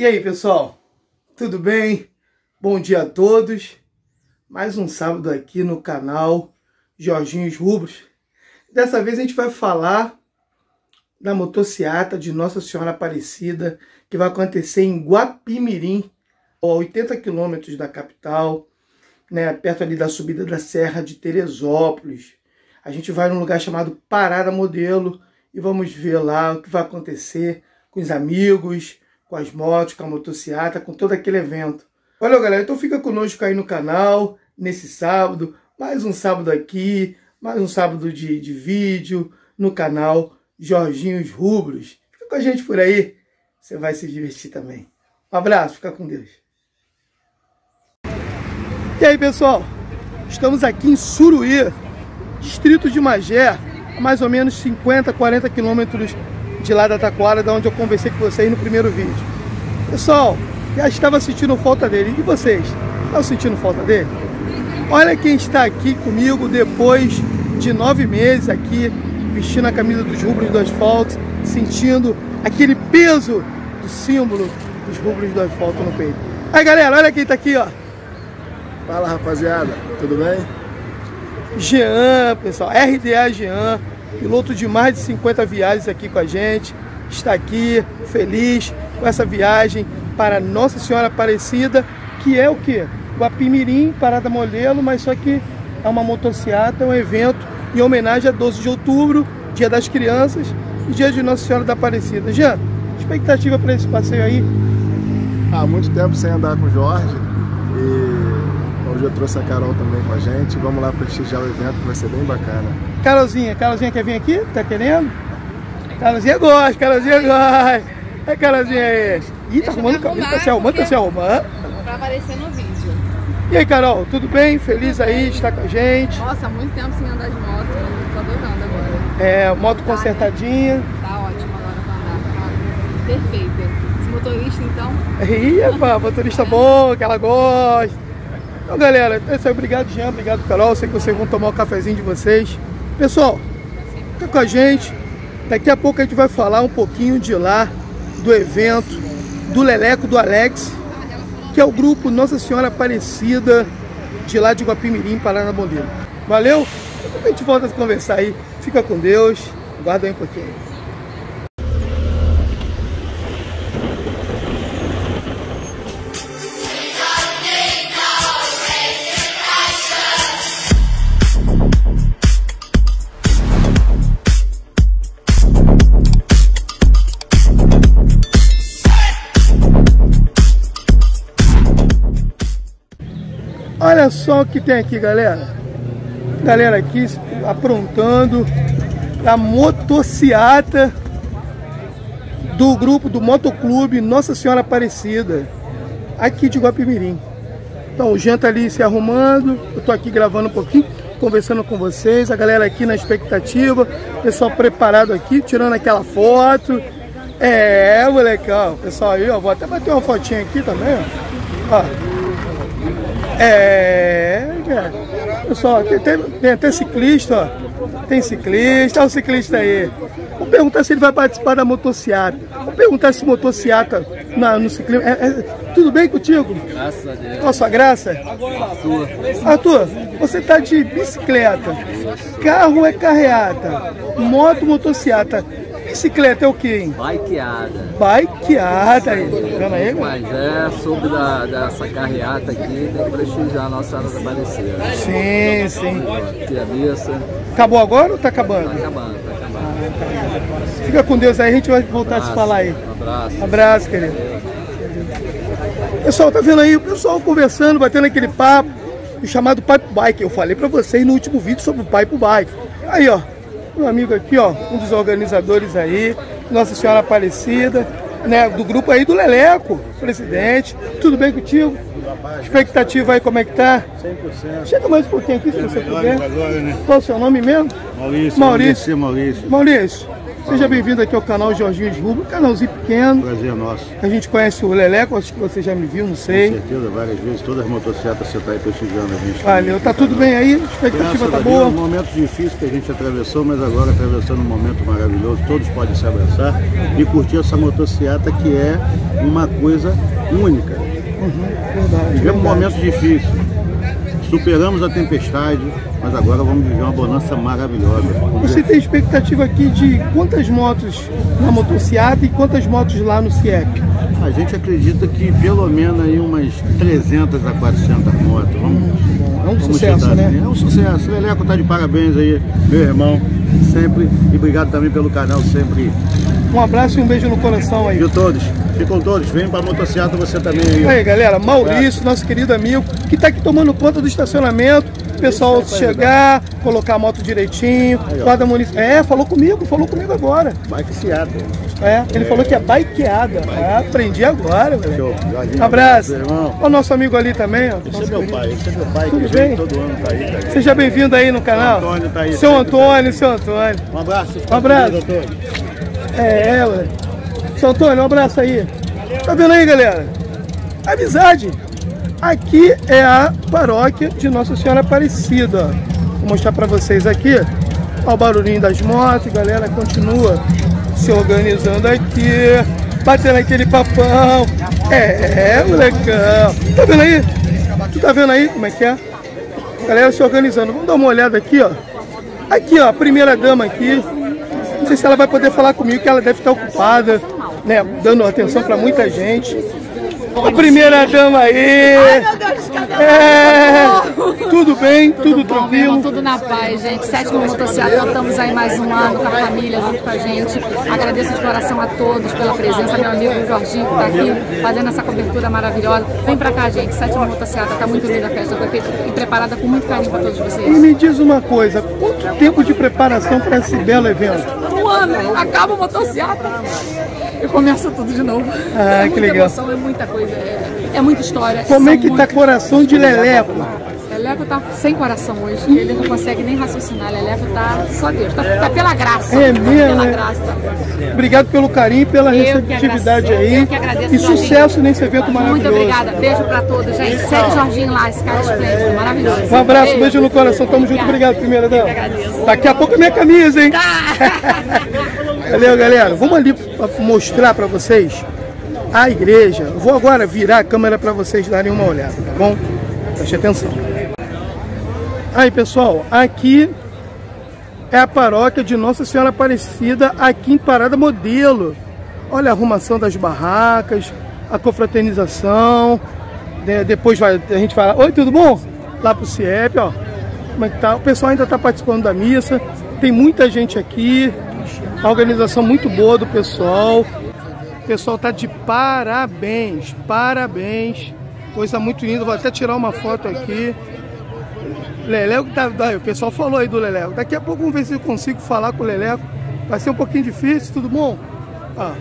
E aí, pessoal? Tudo bem? Bom dia a todos. Mais um sábado aqui no canal Jorginhos Rubros. Dessa vez a gente vai falar da motociata de Nossa Senhora Aparecida, que vai acontecer em Guapimirim, a 80 quilômetros da capital, né, perto ali da subida da Serra de Teresópolis. A gente vai num lugar chamado Parada Modelo e vamos ver lá o que vai acontecer com os amigos, com as motos, com a motocicleta, com todo aquele evento. Olha, galera, então fica conosco aí no canal, nesse sábado, mais um sábado aqui, mais um sábado de, de vídeo no canal Jorginhos Rubros. Fica com a gente por aí, você vai se divertir também. Um abraço, fica com Deus. E aí, pessoal? Estamos aqui em Suruí, distrito de Magé, a mais ou menos 50, 40 quilômetros de lá da Taquara, da onde eu conversei com vocês no primeiro vídeo. Pessoal, já estava sentindo falta dele. E vocês? Estão sentindo falta dele? Olha quem está aqui comigo depois de nove meses aqui, vestindo a camisa dos rubros do asfalto, sentindo aquele peso do símbolo dos rubros do asfalto no peito. Aí galera, olha quem está aqui, ó. Fala rapaziada, tudo bem? Jean, pessoal, RDA Jean, piloto de mais de 50 viagens aqui com a gente, está aqui feliz com essa viagem para Nossa Senhora Aparecida, que é o que? Guapimirim, Parada Modelo, mas só que é uma motociata, um evento em homenagem a 12 de outubro, Dia das Crianças e Dia de Nossa Senhora da Aparecida. Jean, expectativa para esse passeio aí? Há muito tempo sem andar com o Jorge e hoje eu trouxe a Carol também com a gente. Vamos lá prestigiar o evento que vai ser bem bacana. Carolzinha, Carolzinha quer vir aqui? Tá querendo? Carolzinha gosta, Carolzinha gosta. É Carolzinha é esse. Ih, tá arrumando o cabelo, tá se arrumando, tá se arrumando. Pra aparecer no vídeo. E aí, Carol, tudo bem? Feliz aí de estar com a gente? Nossa, muito tempo sem andar de moto, eu tô adorando agora. É, moto consertadinha. Tá ótimo agora pra andar, tá perfeita. Esse motorista, então, Ih, pá, motorista bom, que ela gosta. Então, galera, é isso aí. Obrigado, Jean. Obrigado, Carol. Sei que vocês vão tomar o cafezinho de vocês. Pessoal, fica com a gente. Daqui a pouco a gente vai falar um pouquinho de lá, do evento, do Leleco, do Alex, que é o grupo Nossa Senhora Aparecida de lá de Guapimirim, Paraná Bombeiro. Valeu? A gente volta a conversar aí. Fica com Deus. Aguarda aí um pouquinho. Olha só o que tem aqui, galera. Galera aqui aprontando a motociata do grupo do Motoclube Nossa Senhora Aparecida, aqui de Guapimirim. Então o Jean tá ali se arrumando, eu tô aqui gravando um pouquinho, conversando com vocês, a galera aqui na expectativa, pessoal preparado aqui, tirando aquela foto. É, molecão, pessoal aí, ó, vou até bater uma fotinha aqui também, ó. ó. É, cara. Pessoal, tem, tem, tem até ciclista, ó. Tem ciclista, olha o ciclista aí. Vou perguntar se ele vai participar da motociata. Vou perguntar se motociata na, no ciclismo. É, é, tudo bem contigo? Graças a Deus. Qual a sua graça? Arthur. Arthur, você tá de bicicleta. Carro é carreata. Moto, motociata. Bicicleta é o quê, hein? Bikeada. Bikeada aí. Tá vendo aí, Mas é sobre da, dessa carreata aqui, tem que prestigiar a Nossa Senhora da Aparecida. Sim, sim. Aqui a missa. Acabou agora ou tá acabando? Tá acabando, tá acabando. Fica com Deus aí, a gente vai voltar a se falar aí. Um abraço. Abraço, querido. Pessoal, tá vendo aí o pessoal conversando, batendo aquele papo, o chamado Pipe Bike. Eu falei pra vocês no último vídeo sobre o Pipe Bike. Aí, ó, um amigo aqui, ó, um dos organizadores aí, Nossa Senhora Aparecida, né, do grupo aí do Leleco, presidente. Tudo bem contigo? Expectativa aí, como é que tá? 100%. Chega mais um pouquinho aqui, se você puder. Agora, né? Qual o seu nome mesmo? Maurício, Maurício. Maurício. Maurício, seja bem-vindo aqui ao canal Jorginho de Rubro, canalzinho pequeno. Prazer nosso. A gente conhece o Leleco, acho que você já me viu, não Com sei. certeza, várias vezes, todas as motocicletas você está aí prestigiando a gente. Valeu, tá tudo bem aí? A expectativa Graças tá boa? um momento difícil que a gente atravessou, mas agora atravessando um momento maravilhoso, todos podem se abraçar e curtir essa motocicleta que é uma coisa única. Uhum, verdade. Vivemos verdade. momentos difíceis. Superamos a tempestade, mas agora vamos viver uma bonança maravilhosa. Você tem expectativa aqui de quantas motos na motociata e quantas motos lá no CIEP? A gente acredita que pelo menos aí umas 300 a 400 motos. Vamos, É um sucesso, né? assim. É um sucesso. Leleco tá de parabéns aí, meu irmão, sempre. E obrigado também pelo canal, sempre. Um abraço e um beijo no coração aí. Viu todos? Ficam todos. Vem pra motocicleta você também aí. Aí, galera, Maurício, nosso querido amigo, que tá aqui tomando conta do estacionamento. O pessoal chegar, colocar a moto direitinho, Aí, guarda munição. É, falou comigo, falou comigo agora. Bike Seattle. É, ele falou que é bikeada. É, aprendi agora, velho. Um abraço. irmão. Olha o nosso amigo ali também, ó. Esse é meu querido. pai, esse é meu pai Tudo bem? todo ano tá aí, cara. Seja bem-vindo aí no canal. Seu Antônio tá aí, Seu sempre, Antônio, seu Antônio. Um abraço. Um abraço. É, é, ué. Seu Antônio, um abraço aí. Tá vendo aí, galera? Amizade. Aqui é a paróquia de Nossa Senhora Aparecida. Vou mostrar pra vocês aqui. Olha o barulhinho das motos, galera continua se organizando aqui, batendo aquele papão. É, molecão. Tá vendo aí? Tu tá vendo aí como é que é? Galera se organizando. Vamos dar uma olhada aqui, ó. Aqui, ó, a primeira dama aqui. Não sei se ela vai poder falar comigo, que ela deve estar ocupada, né? Dando atenção pra muita gente. A primeira dama aí. É, tudo bem, tudo Bom, meu irmão, tranquilo. tudo na paz, gente. Sétimo motocicleta, estamos aí mais um ano com a família, junto com a gente. Agradeço de coração a todos pela presença, meu amigo Jorginho que está aqui fazendo essa cobertura maravilhosa. Vem pra cá, gente. Sétimo motocicleta, tá muito linda a festa, foi feita e preparada com muito carinho para todos E vocês. me diz uma coisa, quanto tempo de preparação para esse belo evento? Um ano, acaba o motocicleta e começa tudo de novo. Ah, é que muita legal. emoção, é muita coisa, é, é muita história. Como é que tá muitos- coração de Leleco? Leleco tá sem coração hoje, ele não consegue nem raciocinar. Leleco tá só Deus, tá, tá pela graça. É tá mesmo, Pela é? graça. Obrigado pelo carinho e pela Eu receptividade aí. eu que agradeço, E Jorginho. sucesso nesse evento Muito maravilhoso. obrigada, beijo pra todos, gente. Segue o Jorginho lá, esse cara esplêndido, maravilhoso. Um abraço, beijo no coração, tamo junto, obrigado, primeira dama. Eu que agradeço. Daqui a pouco é minha camisa, hein? Tá. Valeu, galera. Vamos ali mostrar pra vocês a igreja. Vou agora virar a câmera pra vocês darem uma olhada, tá bom? Preste atenção. Aí, pessoal, aqui é a paróquia de Nossa Senhora Aparecida, aqui em Parada Modelo. Olha a arrumação das barracas, a confraternização. né? Depois vai, a gente lá. Oi, tudo bom? Lá pro CIEP, ó. Como é que tá? O pessoal ainda está participando da missa. Tem muita gente aqui. Organização muito boa do pessoal. O pessoal tá de parabéns, parabéns. Coisa muito linda. Vou até tirar uma foto aqui. Leleco tá. O pessoal falou aí do Leleco. Daqui a pouco vamos ver se eu consigo falar com o Leleco. Vai ser um pouquinho difícil, tudo bom? Ó,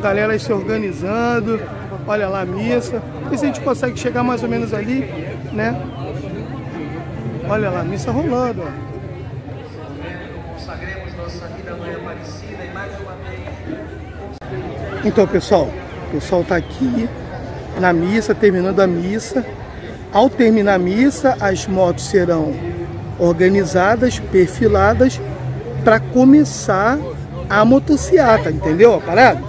galera aí se organizando. Olha lá a missa. E se a gente consegue chegar mais ou menos ali, né? Olha lá, a missa rolando, ó. Então, pessoal, o pessoal tá aqui na missa, terminando a missa. Ao terminar a missa, as motos serão organizadas, perfiladas para começar a motociata, entendeu? A parada?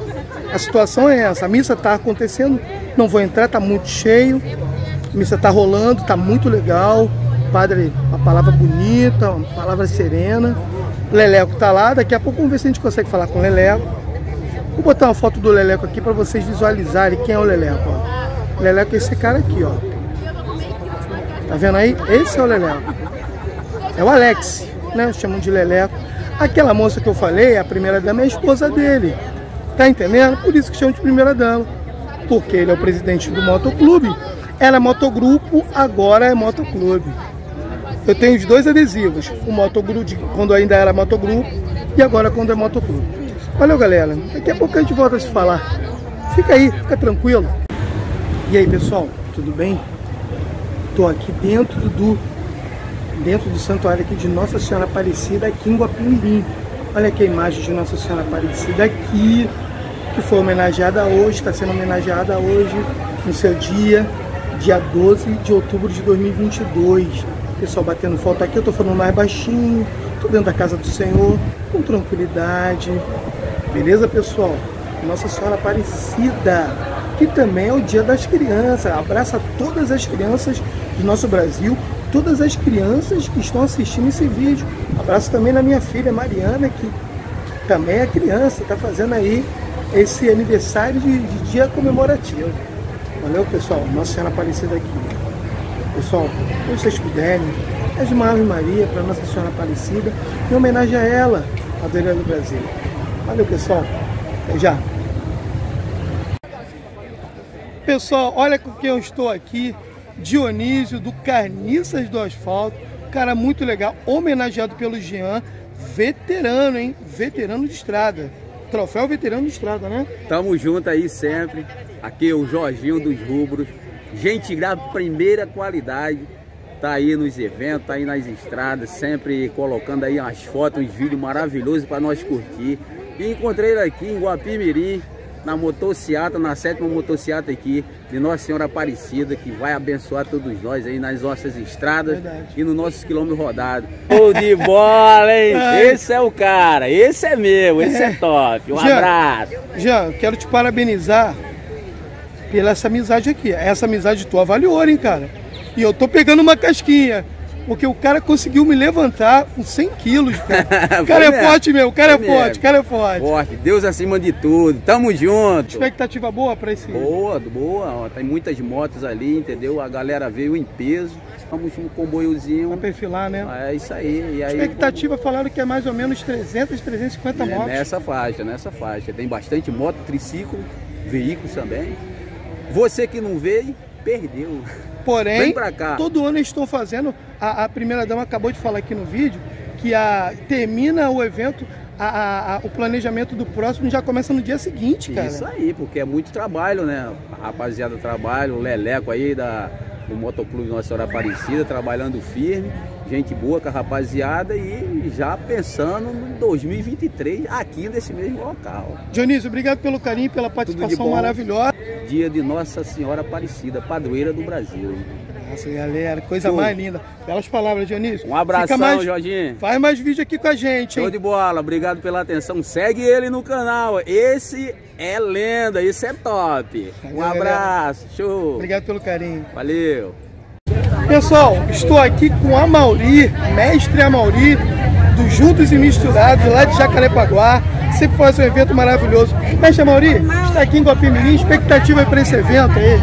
A situação é essa. A missa está acontecendo, não vou entrar, tá muito cheio. A missa tá rolando, tá muito legal. Padre, uma palavra bonita, uma palavra serena. Leleco tá lá, daqui a pouco vamos ver se a gente consegue falar com o Leleco. Vou botar uma foto do Leleco aqui para vocês visualizarem quem é o Leleco. Ó. Leleco é esse cara aqui, ó. Tá vendo aí? Esse é o Leleco. É o Alex, né? Chamam de Leleco. Aquela moça que eu falei, a primeira dama, é a esposa dele. Tá entendendo? Por isso que chamam de primeira dama. Porque ele é o presidente do motoclube. Ela é motogrupo, agora é motoclube. Eu tenho os dois adesivos. O motogrupo, quando ainda era motogrupo, e agora quando é motoclube. Valeu, galera. Daqui a pouco a gente volta a se falar. Fica aí, fica tranquilo. E aí, pessoal, tudo bem? Tô aqui dentro do dentro do santuário aqui de Nossa Senhora Aparecida aqui em Guapimirim. Olha aqui a imagem de Nossa Senhora Aparecida aqui, que foi homenageada hoje, está sendo homenageada hoje, no seu dia, dia 12 de outubro de 2022. Pessoal batendo foto aqui, eu tô falando mais baixinho, tô dentro da casa do Senhor, com tranquilidade. Beleza, pessoal? Nossa Senhora Aparecida. que também é o Dia das Crianças. Abraça todas as crianças do nosso Brasil, todas as crianças que estão assistindo esse vídeo. Abraço também na minha filha Mariana, que também é criança, está fazendo aí esse aniversário de, de, dia comemorativo. Valeu, pessoal. Nossa Senhora Aparecida aqui. Pessoal, se vocês puderem, é de uma Ave Maria para Nossa Senhora Aparecida, em homenagem a ela, a Doida do Brasil. Valeu, pessoal. Até já. Pessoal, olha com quem eu estou aqui. Dionísio, do Carniças do Asfalto. Cara muito legal, homenageado pelo Jean. Veterano, hein? Veterano de estrada. Troféu veterano de estrada, né? Tamo junto aí sempre. Aqui é o Jorginho dos Rubros. Gente grave, primeira qualidade. Tá aí nos eventos, tá aí nas estradas, sempre colocando aí umas fotos, uns vídeos maravilhosos para nós curtir. E encontrei ele aqui em Guapimirim, na motociata, na sétima motociata aqui de Nossa Senhora Aparecida, que vai abençoar todos nós aí nas nossas estradas Verdade. e nos nossos quilômetros rodados. Show de bola, hein? Esse é o cara, esse é meu, esse é, é top. Um Jean, abraço. Jean, quero te parabenizar pela essa amizade aqui. Essa amizade tua vale ouro, hein, cara? E eu tô pegando uma casquinha. Porque o cara conseguiu me levantar com 100 quilos, cara. O cara é mesmo. forte meu, o cara Foi é forte, o cara é forte. Forte, Deus acima de tudo, tamo junto. Expectativa boa pra esse... Boa, boa, tem muitas motos ali, entendeu? A galera veio em peso, estamos um comboiozinho. Pra perfilar, né? É isso aí. E aí Expectativa falaram que é mais ou menos 300, 350 é, motos. Nessa faixa, nessa faixa. Tem bastante moto, triciclo, veículos também. Você que não veio, perdeu. Porém, todo ano eles estão fazendo. A, a, primeira dama acabou de falar aqui no vídeo que a, termina o evento. A, o planejamento do próximo já começa no dia seguinte, cara. Isso aí, porque é muito trabalho, né? A rapaziada trabalha, o Leleco aí da, do Motoclube Nossa Senhora Aparecida, trabalhando firme, gente boa com a rapaziada e já pensando no 2023 aqui nesse mesmo local. Dionísio, obrigado pelo carinho, pela participação maravilhosa. Dia de Nossa Senhora Aparecida, padroeira do Brasil. Nossa, galera, coisa Show. mais linda. Belas palavras, Dionísio. Um abração, mais, Jorginho. Faz mais vídeo aqui com a gente, hein? Show de bola, obrigado pela atenção. Segue ele no canal. Esse é lenda, esse é top. Um abraço, show. Obrigado pelo carinho. Valeu. Pessoal, estou aqui com a Mauri, mestre Amauri, do Juntos e Misturados, lá de Jacarepaguá sempre faz um evento maravilhoso. Mestre Mauri, está aqui em Guapimirim, expectativa para esse evento aí?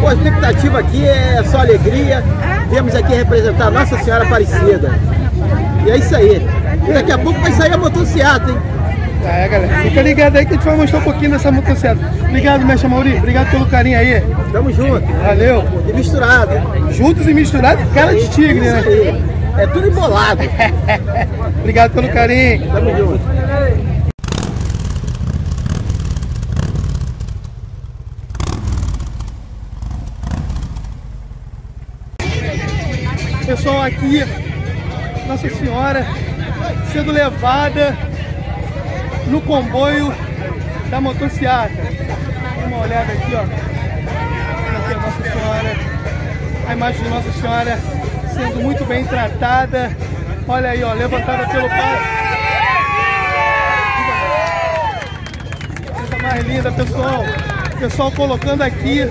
Pô, a expectativa aqui é só alegria. Viemos aqui representar Nossa Senhora Aparecida. E é isso aí. E daqui a pouco vai sair a motocicleta, hein? É, galera, fica ligado aí que a gente vai mostrar um pouquinho dessa motocicleta. Obrigado, mestre Mauri. Obrigado pelo carinho aí. Tamo junto. Valeu. E misturado. Juntos e misturados, cara de tigre, né? É tudo embolado. Obrigado pelo carinho. Tamo junto. Pessoal, aqui, Nossa Senhora sendo levada no comboio da motocicleta. Dá uma olhada aqui, ó. Aqui a Nossa Senhora, a imagem de Nossa Senhora sendo muito bem tratada. Olha aí, ó, levantada pelo pai. Coisa mais linda, pessoal. Pessoal colocando aqui,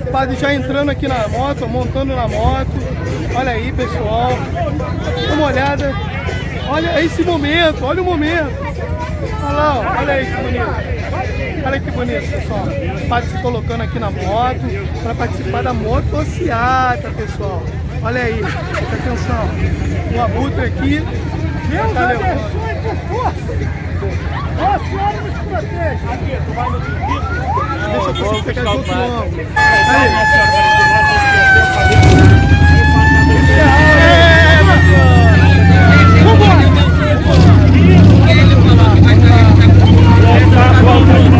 o padre já entrando aqui na moto, montando na moto. Olha aí, pessoal. Dá uma olhada. Olha esse momento, olha o momento. Olha lá, olha aí que bonito. Olha que bonito, pessoal. O padre se colocando aqui na moto para participar da motociata, pessoal. Olha aí, presta atenção. O abutre aqui. Deus tá abençoe por força. Nossa Senhora nos protege. Aqui, tu vai no. Deixa eu posso pegar de outro Vamos lá, vamos lá.